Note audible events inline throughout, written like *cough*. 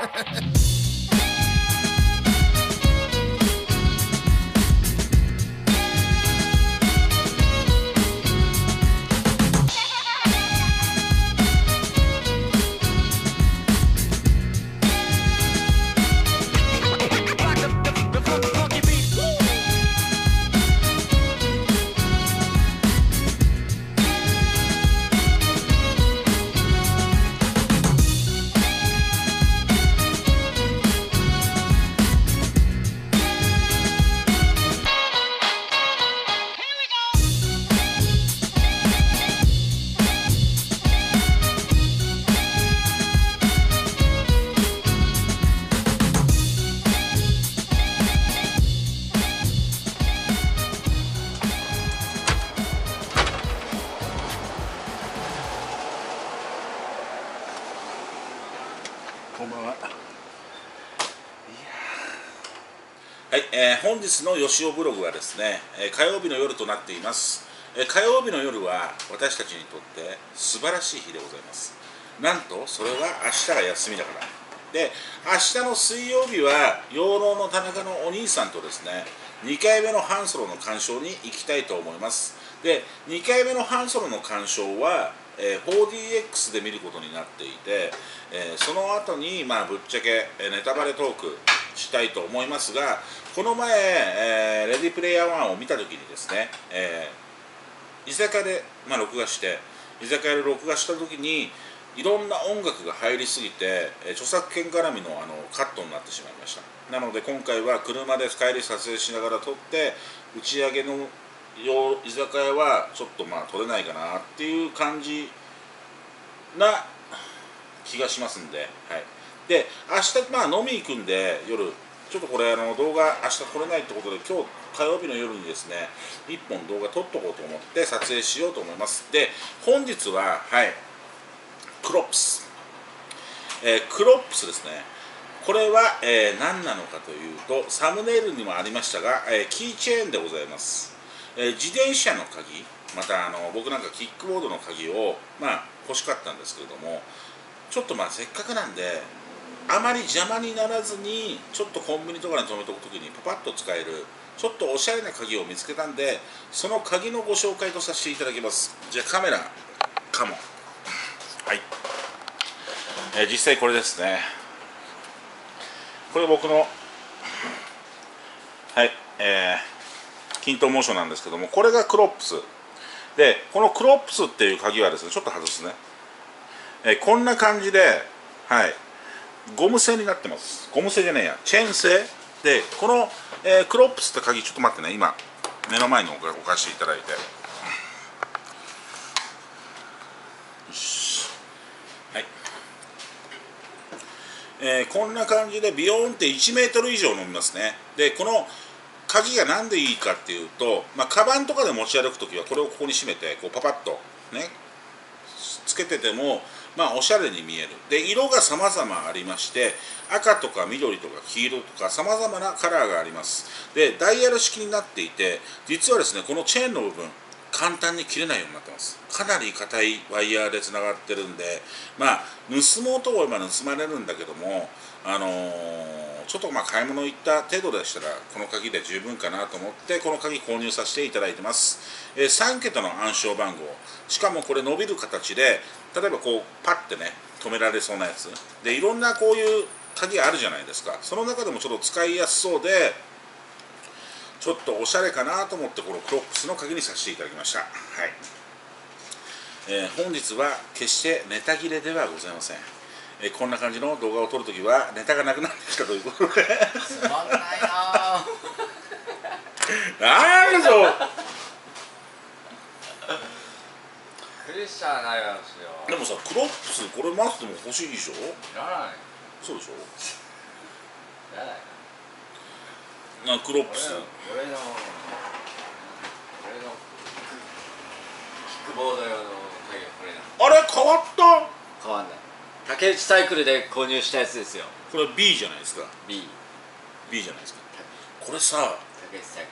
Ha ha ha! ー本日の吉尾ブログはですね、え火曜日の夜となっています、え火曜日の夜は私たちにとって素晴らしい日でございます。なんとそれは明日が休みだから。で明日の水曜日は養老の田中のお兄さんとですね2回目のハンソロの鑑賞に行きたいと思います。で2回目のハンソロの鑑賞は、え 4DX で見ることになっていて、えその後にまあぶっちゃけネタバレトークしたいと思いますがこの前、えーレディープレイヤー1を見た時にですね、えー居酒屋で、まあ、録画して居酒屋で録画した時にいろんな音楽が入りすぎて、え著作権絡みのあのカットになってしまいました。なので今回は車で帰り撮影しながら撮って打ち上げの居酒屋はちょっとまあ撮れないかなっていう感じな気がしますんで、はい、で明日まあ飲み行くんで夜ちょっとこれあの動画明日撮れないってことで今日火曜日の夜にですね1本動画撮っとこうと思って撮影しようと思います。で本日ははいクロップス、えークロップスですね。これは、えー何なのかというとサムネイルにもありましたが、えーキーチェーンでございます、え自転車の鍵またあの僕なんかキックボードの鍵をまあ欲しかったんですけれどもちょっとまあせっかくなんであまり邪魔にならずにちょっとコンビニとかに止めとくときにパパッと使えるちょっとおしゃれな鍵を見つけたんでその鍵のご紹介とさせていただきます。じゃあカメラカモンはい、えー実際これですね。これ僕のはいえー、均等モーションなんですけどもこれがクロップス。でこのクロップスっていう鍵はですねちょっと外すね、えーこんな感じではい。ゴム製になってます。ゴム製じゃねえや。チェーン製。でこの、えークロップスって鍵ちょっと待ってね。今目の前に置か置かせていただいて。よし。はい。えーこんな感じでビヨーンって1メートル以上伸びますね。でこの鍵が何でいいかっていうと、まあ、カバンとかで持ち歩く時はこれをここに締めてこうパパッとねつけててもまあおしゃれに見える。で色が様々ありまして赤とか緑とか黄色とか様々なカラーがあります。でダイヤル式になっていて実はですねこのチェーンの部分簡単に切れないようになってます。かなり硬いワイヤーでつながってるんでまあ盗もうと思えば盗まれるんだけどもあのーちょっとまあ買い物行った程度でしたらこの鍵で十分かなと思ってこの鍵購入させていただいてます、えー3桁の暗証番号。しかもこれ伸びる形で例えばこうパッてね止められそうなやつ。でいろんなこういう鍵あるじゃないですか。その中でもちょっと使いやすそうでちょっとおしゃれかなと思ってこのクロップスの鍵にさせていただきました。はい、えー本日は決してネタ切れではございません。えーこんな感じの動画を撮るときはネタがなくなってきたということで。つまんないななんでしょうクリスチャーないよ。でもさクロップスこれマスでも欲しいでしょ？いらない。そうでしょ？いらない。なクロップス。俺の俺のキックボード用の鍵はこれだ。あれ変わった？変わんない竹内サイクルで購入したやつですよ。これ B じゃないですか。B B じゃないですか。これさ竹内サイク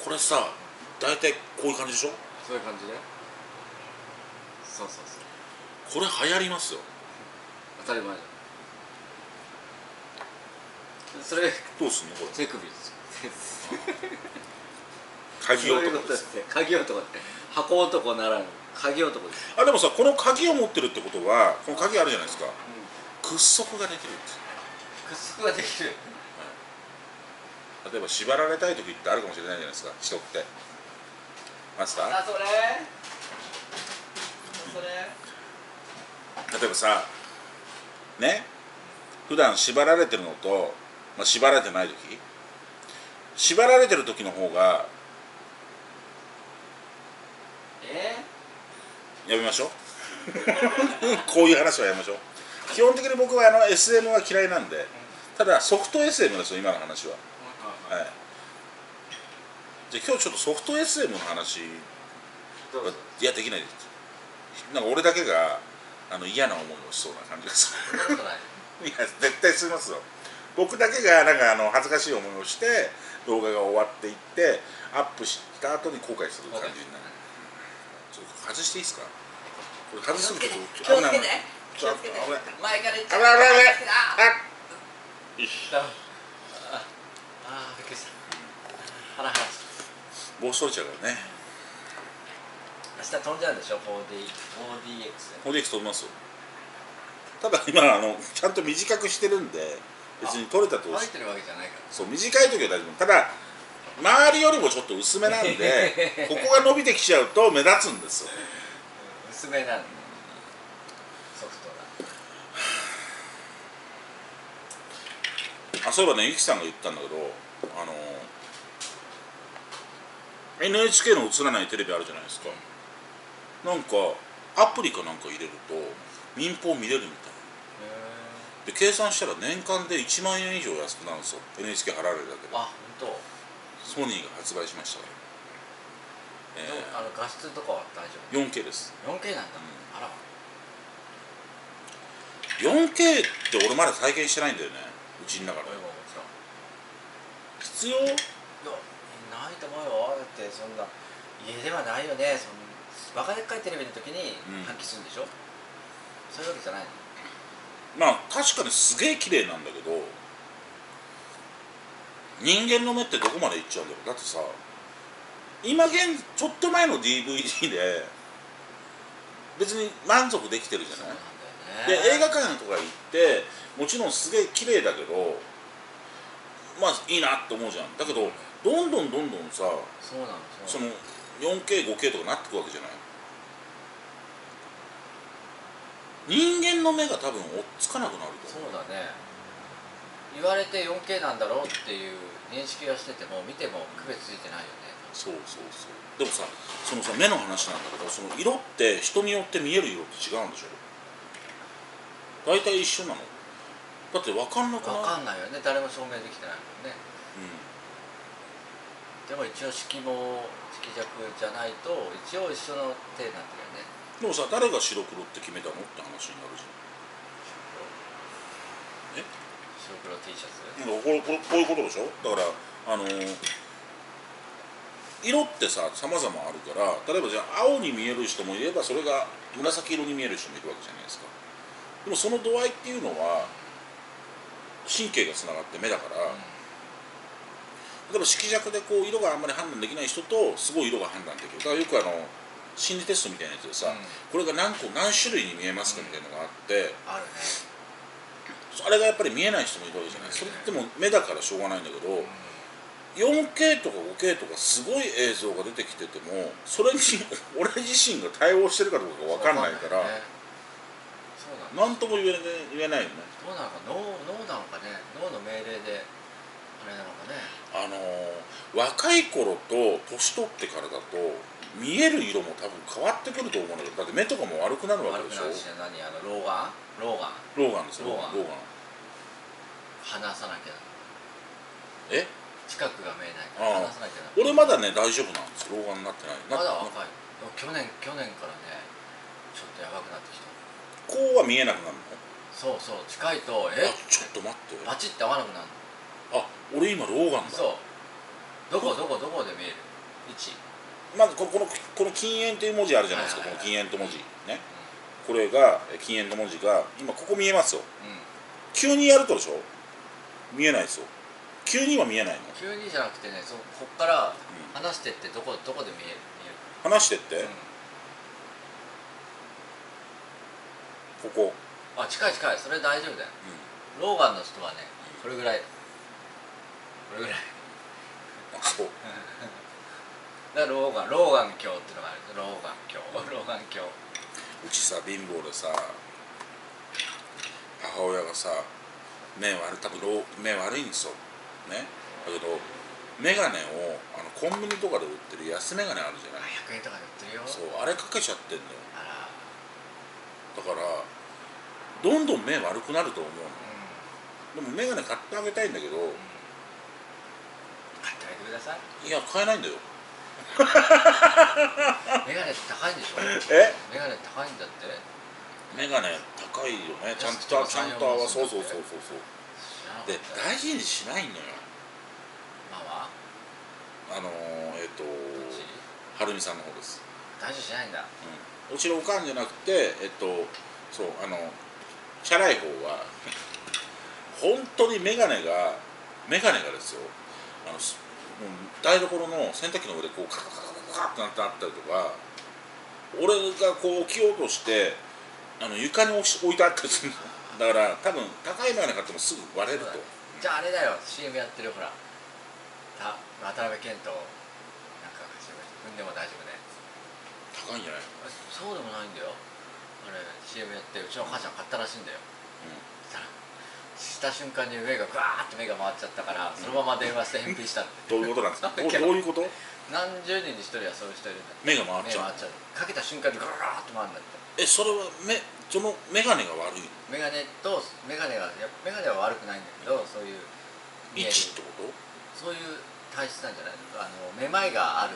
ル。これさ大体こういう感じでしょ？そういう感じで。そうそうそう。これ流行りますよ。当たり前だそれどうすんの？これ。手首です鍵そういう男ですすね。鍵男って箱男ならぬ鍵男です。あでもさこの鍵を持ってるってことはこの鍵あるじゃないですか。屈足ができるんです。屈足ができる。例えば縛られたい時ってあるかもしれないじゃないですか。人って。マスター？あそれ。それ。例えばさね？普段縛られてるのと、まあ、縛られてない時。縛られてる時の方がえやめましょう。*laughs* こういう話はやめましょう。基本的に僕はあの SM は嫌いなんでただソフト SM ですよ今の話は。はいじゃあ今日ちょっとソフト SM の話いやできないです。なんか俺だけがあの嫌な思いをしそうな感じがする。い。*laughs* や絶対しますよ。僕だけがなんかあの恥ずかしい思いをして動画が終わっていってアップした後に後悔する感じになる外していいですか？これ外すると気をつけて。気をつけて。危ない。前から言っちゃ危ない。危ない。危ない。ああびっくりした。腹腹帽子取れちゃうからね明日飛んじゃうんでしょ？4D 4DX 4DX 飛びますよ。ただ今あのちゃんと短くしてるんで別に取れたと乾いてるわけじゃないから。そう短い時は大丈夫。ただ周りよりもちょっと薄めなんで *laughs* ここが伸びてきちゃうと目立つんですよ。薄めなんだ。ソフトあそういえばねゆきさんが言ったんだけどあの NHK の映らないテレビあるじゃないですか。なんかアプリかなんか入れると民放見れるみたい。で計算したら年間で1万円以上安くなるんですよ。NHK 払われるだけで。あ本当。ソニーが発売しました。えどうあの画質とかは大丈ー 4K です。夫 4K なんだ、うん。あら。4K って俺まだ体験してないんだよね。うちの中で。必要？いやないと思うよ。だってそんな家ではないよね。そのバカでっかいテレビの時にうん。発揮するんでしょ、そういうわけじゃないの？まあ確かにすげえ綺麗なんだけど人間の目ってどこまでいっちゃうんだろう。だってさ今現ちょっと前の DVD で別に満足できてるじゃなないね。で映画館とか行ってもちろんすげえ綺麗だけどまあいいなって思うじゃん。だけどどんどんどんどんさその 4K5K とかなってくわけじゃない？人間の目が多分追っつかなくなると思う。そうだね言われて 4K なんだろうっていう認識はしてても見ても区別ついてないよね。そうそうそう。でもさそのさ目の話なんだけどその色って人によって見える色って違うんでしょ？大体一緒なの？だって分かんなくない？分かんないよね。誰も証明できてないもんね。うでも一応色も色弱じゃないと一応一緒の手になってるよね。ん、でもさ誰が白黒って決めたの？って話になるじえ白黒 T シャツ？これこれこういうことでしょ？だからあのー色ってさ様々あるから例えばじゃあ青に見える人もいればそれが紫色に見える人もいるわけじゃないですか。でもその度合いっていうのは神経がつながって目だから、例えば色弱でこう色があんまり判断できない人とすごい色が判断できる。だからよくあの心理テストみたいなやつでさ、うん。これが何個何種類に見えますかみたいなのがあって、あるねあれがやっぱり見えない人もいるわけじゃない。それってもう目だからしょうがないんだけど、4K とか 5K とかすごい映像が出てきててもそれに *laughs* 俺自身が対応してるかどうかが分かんないから何とも言えない言えないよね。どうなのか脳脳なのかね脳の命令であれなのかね。あのー若い頃と年取ってからだと見える色も多分変わってくると思うんだけどだって目とかも悪くなるわ悪くけでしょ。なるし何？あの老眼ローガン。ですよ。ローガン。ローローガン。離さなきゃ。え？近くが見えないああ。離さなきゃな。俺まだね大丈夫なんですよ。老眼になってない。まだな若い。去年去年からねちょっとやばくなってきた。こうは見えなくなるの？そうそう。近いとあえちょっと待って。バチって合わなくなるあ俺今老眼だ。そう。どこどこどこで見える？位置。まずここのこの禁煙という文字あるじゃないですか、この禁煙と文字。ねこれがえ禁煙の文字が今ここ見えますよ。うん、うん、急にやるとでしょ？見えないですよ。急には見えないの。急にじゃなくてねそうこっから離してってどこどこで見える？離してって、見える、ここ、うん、あ近い近い。それ大丈夫だよ。ローガンの人はねこれぐらい。これぐらい。あそう。*laughs* だからローガンローガン鏡っていうのがある。ローガン鏡ローガン鏡うちさ貧乏でさ母親がさ目悪い多分老目悪いんですよ。ね。だけど眼鏡をあのコンビニとかで売ってる安眼鏡あるじゃない？100円とかで売ってるよ。そうあれかけちゃってんだよ。だからどんどん目悪くなると思ううん。のでも眼鏡買ってあげたいんだけど。うん。買ってあげてください。いや買えないんだよメガネ高いんでしょえ？メガネ高いんだって眼鏡高いよねちゃんとちゃんと合わそうそうそうそうそう。で大事にしないのよ。ママ？あのー、えっ、とどっち？はるみさんの方です。大丈夫しないんだ。うん、うちのおかんじゃなくてえっとそうあのチャラい方は *laughs* 本当に眼鏡が眼鏡がですよ。あの台所の洗濯機の上でこうカカカカカカってなってあったりとか俺がこう起きようとしてあの床に置いてあったりするの。だから多分高い眼鏡買ってもすぐ割れると。じゃああれだよ CM やってるほら。た渡辺謙となんか踏んでも大丈夫ね。高いんじゃない、あそうでもないんだよ。あれ CM やってうちの母ちゃん買ったらしいんだよ。そしたらした瞬間に目がガーッと目が回っちゃったからそのまま電話して返品したって *laughs* どういうことなんですか？どういうこと？何十人に一人はそういう人いるんだ目が回っちゃう。かけた瞬間にガーッと回るんだって。えそれは目その眼鏡が悪いメガネとメガネがいやメガネは悪くないんだけどそういう見える位置ってこと？そういう体質なんじゃない？あのめまいがある。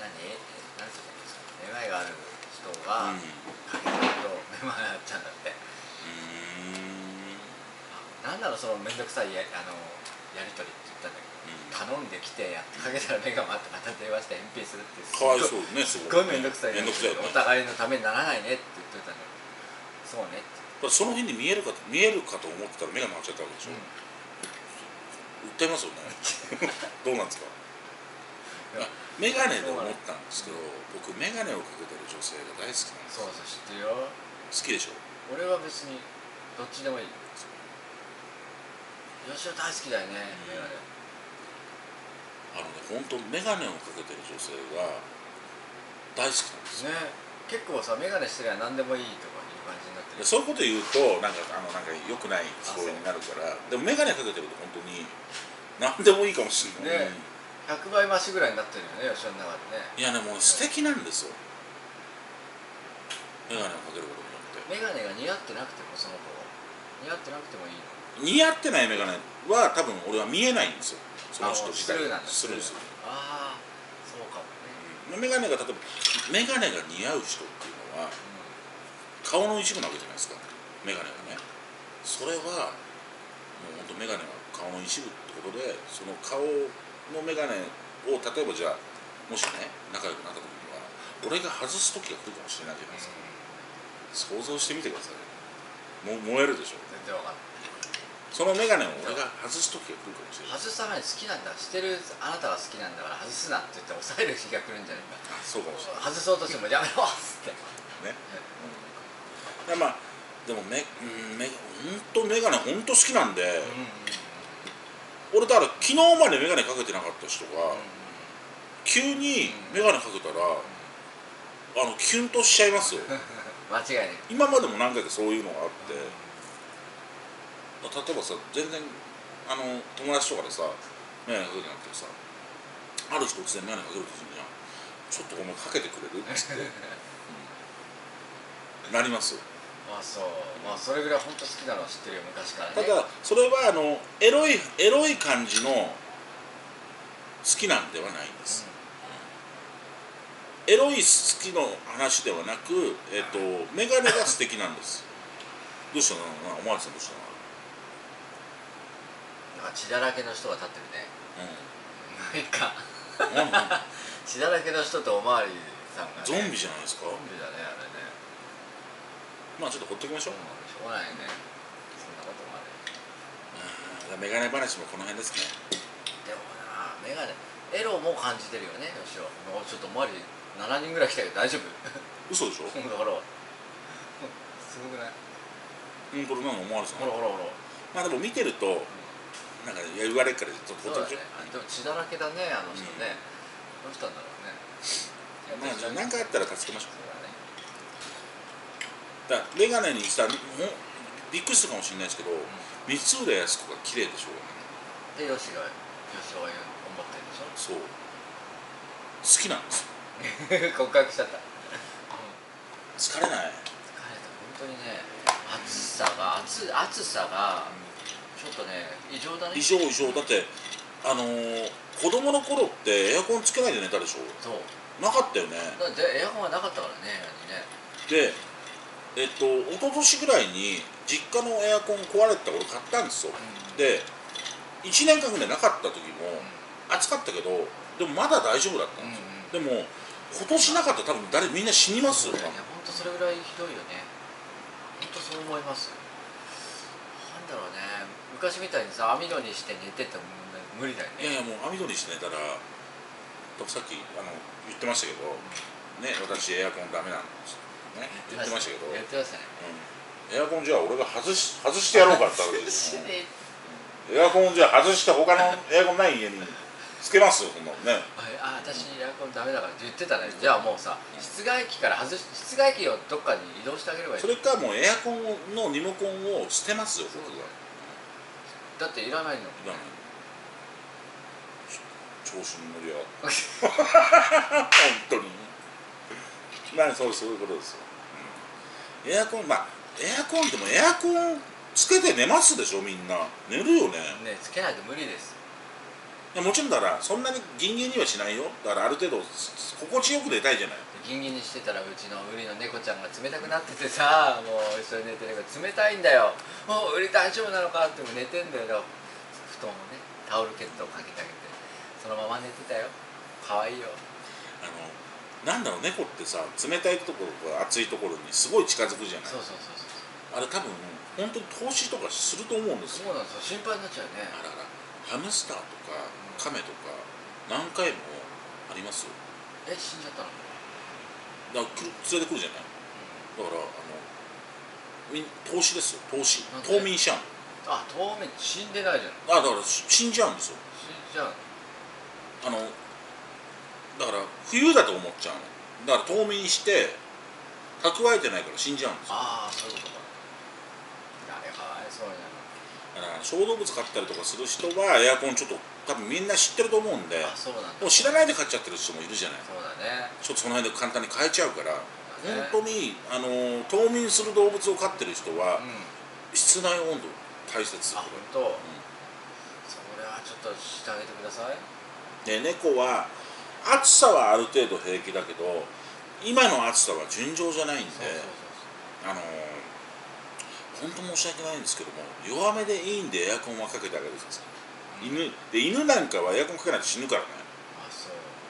何？何て言うんですか？めまいがある人がうん。かけちゃうとめまいになっちゃうんだって。うーんなんだろうその面倒くさいやあのやり取りって言ったんだけど頼んできてやってかけたら目が回ってまた電話して返品するってかわいねすごい面倒くさいくさいお互いのためにならないねって言ってたんだけどそうねその辺に見えるかと見えるかと思ってたら目が回っちゃったわけでしょ、訴えますよね。*laughs* どうなんですか？あ眼鏡で思ったんですけど僕眼鏡をかけてる女性が大好きなんですそうそう知ってるよ。好きでしょ？俺は別にどっちでもいい吉尾大好きだよね。メガネあのね本当眼鏡をかけてる女性が大好きなんですよ。ね。結構さメガネしてりゃ何でもいいとかいう感じになってる。でそういうこと言うとなんかあのなんか良くない思考になるからでも眼鏡かけてると本当に何でもいいかもしれない、ね。100倍増しぐらいになってるよね吉尾の中でね。いやねもう素敵なんですよ。眼鏡をかけることによって。メガネが似合ってなくてもその子似合ってなくてもいいの似合ってない眼鏡は多分俺は見えないんですよ。その人自体。スルーなんだ。スルーする。ああそうかもね。眼鏡が例えば眼鏡が似合う人っていうのは顔の一部なわけじゃないですか。眼鏡がね。それはもう本当眼鏡は顔の一部ってことでその顔の眼鏡を例えばじゃあもしね仲良くなった時には俺が外す時が来るかもしれないじゃないですか、想像してみてください。もう燃えるでしょ。全然わかんないその眼鏡を俺が外す時が来るかもしれない。外さない好きなんだ。してるあなたが好きなんだから外すなって言って抑える日が来るんじゃないか。あそうかもしれない。外そうとしてもやめろっつって。ね、うん、まあでもめ、うん、め本当眼鏡本当好きなんで、俺だから昨日まで眼鏡かけてなかった人が、急に眼鏡かけたら、あのキュンとしちゃいますよ。*laughs* 間違いない。今までも何回かそういうのがあって例えばさ全然あの友達とかでさ眼鏡かけてなくてさある日突然眼鏡かける時には「ちょっとお前かけてくれる?」っつって、*laughs* うん。なりますよ。まあそうまあそれぐらい本当好きなのは知ってるよ昔からね。ただそれはあのエロいエロい感じの好きなんではないんです、エロい好きの話ではなく、えっと眼鏡が素敵なんです。どうしたの？なおまわりさんどうしたなんか血だらけの人が立ってるね。なんか *laughs* 血だらけの人とおまわりさんが、ね、ゾンビじゃないですか？ゾンビだねあれね。まあちょっとほっときましょう。しょうがないね。そんなこともあるメガネ話もこの辺ですね。でもなメガネエロも感じてるよね吉尾。もうちょっと周り7人ぐらい来たけど大丈夫？*laughs* 嘘でしょ？だから *laughs* すごくない？うんこれなんか思われてたほらほらほら。まあでも見てるとなんか言われるからちょっとそうだね。あでも血だらけだねあの人ね、どうしたんだろうね。まあじゃあ何かあったら助けましょそうだね。うだからメガネにしたほんびっくりするかもしれないですけど、三浦靖子が綺麗でしょでヨシがヨシは思ってるでしょ？そう。好きなんですよ。*laughs* 告白しちゃった。疲れない。疲れた。本当にね暑さが暑暑さがちょっとね異常だね。異常異常。だってあのー、子供の頃ってエアコンつけないで寝たでしょ？そう。なかったよね。だってエアコンがなかったからね部屋にね。でえっと一昨年ぐらいに実家のエアコン壊れてた俺買ったんですよ、うん。で1年間ぐらいなかった時も暑かったけどでもまだ大丈夫だったんですよ、でも今年なかったら多分誰みんな死にますよね。本当それぐらいひどいよね。本当そう思います。なんだろうね昔みたいにさ網戸にして寝てても無理だよね。いやいやもう網戸にして寝たらさっきあの言ってましたけどね私エアコンダメなんですね。言ってましたけど、言ってましたね。うん。エアコンじゃあ俺が外し外してやろうかって話ですよ。死ね。エアコンじゃあ外して他のエアコンない家につけますよそんなのね。あ私エアコンダメだからって言ってたね。じゃあもうさ室外機から外し室外機をどっかに移動してあげればいい。それかもうエアコンのリモコンを捨てますよ僕がだっていらないの。いらない。調子に乗りやがって。*laughs* 本当に。まあそうそういうことですよ、うん。エアコンまあエアコンでもエアコンつけて寝ますでしょみんな。寝るよね。ねつけないと無理です。いやもちろんだからそんなにギンギンにはしないよ。だからある程度心地よく寝たいじゃないギンギンにしてたらうちのウリの猫ちゃんが冷たくなっててさもう一緒に寝てるから冷たいんだよ。もうウリ大丈夫なのかっても寝てんだよ。だから布団をねタオルケットをかけてあげてそのまま寝てたよ。可愛いよ。あのなんだろう猫ってさ冷たいところとか熱いところにすごい近づくじゃない？そうそうそうそうあれ多分本当に投資とかすると思うんですよ。そうなんですよ。心配になっちゃうね。あらら。ハムスターとかカメとか何回もあります？よえ死んじゃったの？だから連れてくるじゃない。だからあの投資ですよ。投資。冬眠しちゃうあ透明死んでないじゃん。あだからし死んじゃうんですよ。死んじゃう。あのだから冬だと思っちゃうの。だから冬眠して蓄えてないから死んじゃうんですよ。ああそういうことか。あれかわいそうになだから小動物飼ったりとかする人はエアコンちょっと多分みんな知ってると思うんでうなんも知らないで飼っちゃってる人もいるじゃない。そうだね。ちょっとその辺で簡単に変えちゃうから本当にあの冬眠する動物を飼ってる人はうん。室内温度大切。あこ本当、れそれはちょっとしてあげてください。で猫は暑さはある程度平気だけど今の暑さは尋常じゃないんでそうそうあの本当申し訳ないんですけども弱めでいいんでエアコンはかけてあげてください。犬で犬なんかはエアコンかけないと死ぬからね。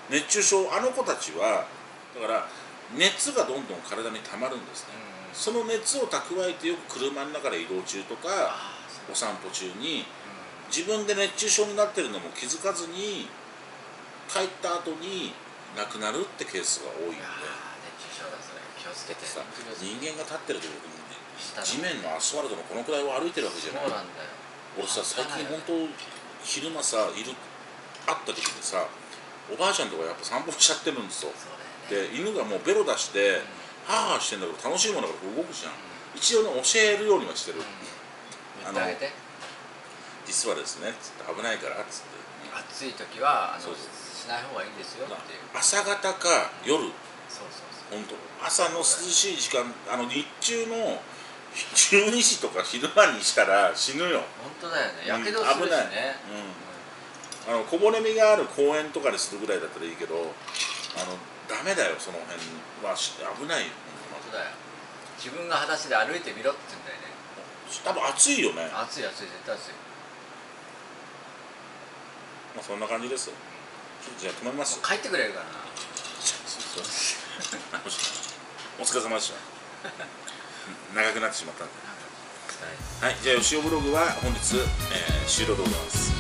熱中症あの子たちはだから熱がどんどん体に溜まるんですね、うん。その熱を蓄えてよく車の中で移動中とかお散歩中にう自分で熱中症になってるのも気づかずに帰った後に亡くなるってケースが多いんで。熱中症だそれ。気をつけて。人間が立ってるところに下の地面のアスファルトのこのくらいを歩いてるわけじゃない。そうなんだよ。俺さ最近半本当昼間さいる会った時にさおばあちゃんとかやっぱ散歩しちゃってるんですよ。ね。で犬がもうベロ出してハーハーしてんだけど楽しいもんだから動くじゃん。一応ね教えるようにはしてる。うん。あ実はですねつって危ないからっつって。暑い時はあのしない方がいいんですよっていう。朝方か夜。そうそうそう。本当。朝の涼しい時間あの日中の12時とか昼間にしたら死ぬよ。本当だよね。うんやけどするし危ない。ねうん。あの小骨身がある公園とかでするぐらいだったらいいけどあのダメだよその辺は。し危ないよ。本当だよ。自分が裸足で歩いてみろって言うんだよね。多分暑いよね、ま暑い暑い絶対暑い。あ、そんな感じです。よじゃあ止めます。帰ってくれるかな。*laughs* *laughs* お疲れ様でした長くなってしまったんで。はい。はい。じゃあ吉尾ブログは本日、えー終了でございます